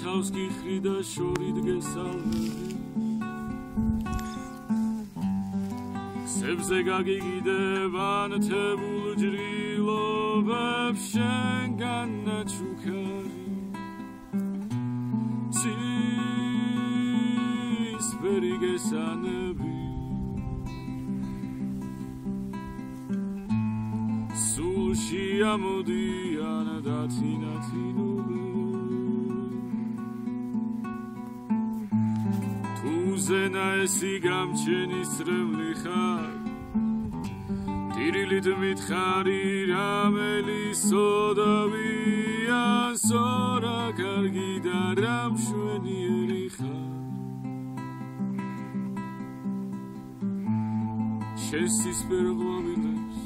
თავს გიხრი და შორით გესალმები სებზე გაგიგიდებან თებულ ჯრილობებს შენგან ნაჩუქარი cis ვერი გესანები. სულში ამოდიან და ზენა ესი გამჩენი სრემლი ხარ. ტირილით მითხარი რამელი სოდავია სორა კარგი და რამ შვენიერი ხარ. შესის პერღვამილებს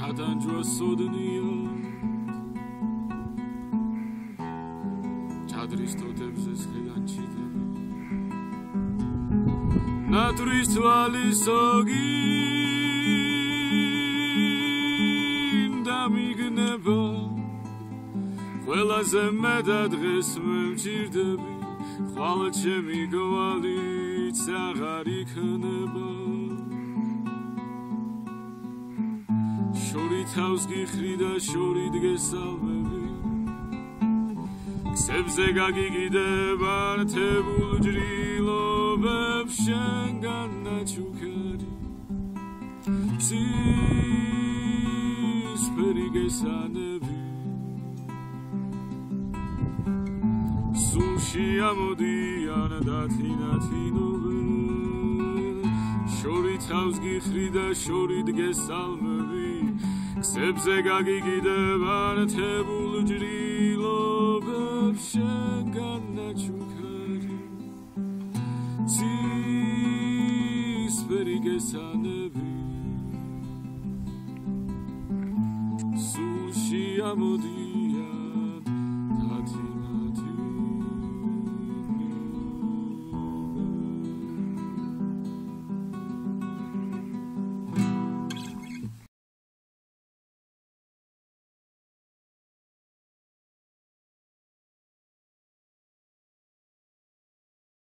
გადანჯვა სოდნია ჩადრის თოთებზე სხედან ჩიდები ნატრის თვალისოგი და მიგნება ყველაზე მეტად დღეს მემჭირდები ხვალ ჩემი გვალიც აღარ იქნება შორი თავს გიხრი და შორი დგესალმები ქსებზე გაგიგიდება თებულ ჯრილობებს შენგან ნაჩუქარი peri gesanები სულში ამოდიან და თინათინობენ შორი თავს გიხრი და შორი დგესალმები ქსებზე გაგიგიდებან თებულ ჯრილობებს გესანები სულში ამოდი